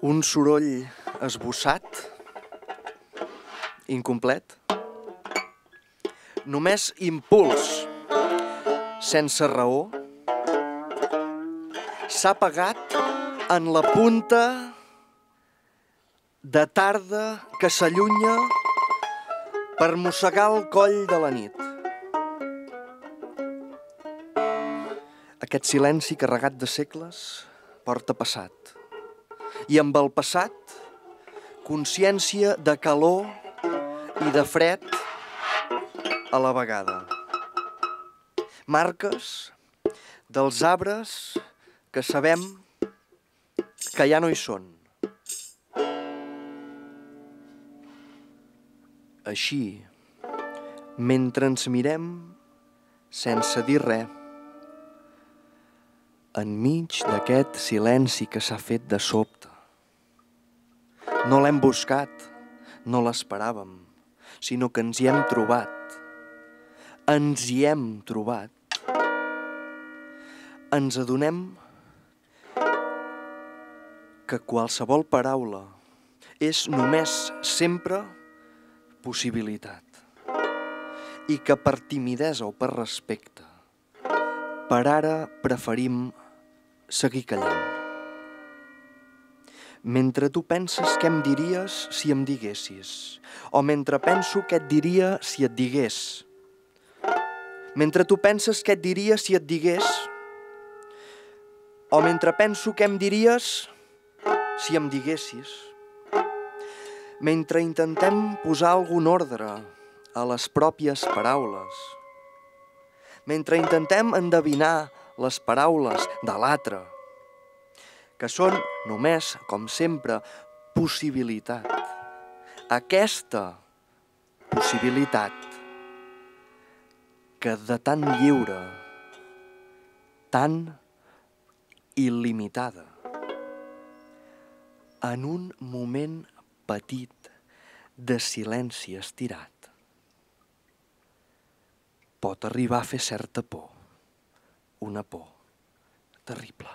Un soroll esbossat, incomplet, només impuls, sense raó, s'ha apagat en la punta de tarda que s'allunya per mossegar el coll de la nit. Aquest silenci carregat de segles porta passat. I amb el passat, consciència de calor i de fred a la vegada. Marques dels arbres que sabem que ja no hi són. Així, mentre ens mirem sense dir res, enmig d'aquest silenci que s'ha fet de sobte. No l'hem buscat, no l'esperàvem, sinó que ens hi hem trobat. Ens hi hem trobat. Ens adonem que qualsevol paraula és només sempre possibilitat i que per timidesa o per respecte per ara preferim seguir callant. Mentre tu penses què em diries si em diguessis, o mentre penso què et diria si et digués. Mentre tu penses què et diria si et digués, o mentre penso què em diries si em diguessis. Mentre intentem posar algun ordre a les pròpies paraules, mentre intentem endevinar les paraules de l'altre, que són només, com sempre, possibilitat. Aquesta possibilitat que de tan lliure, tan il·limitada, en un moment petit de silenci estirat, pot arribar a fer certa por una por terrible.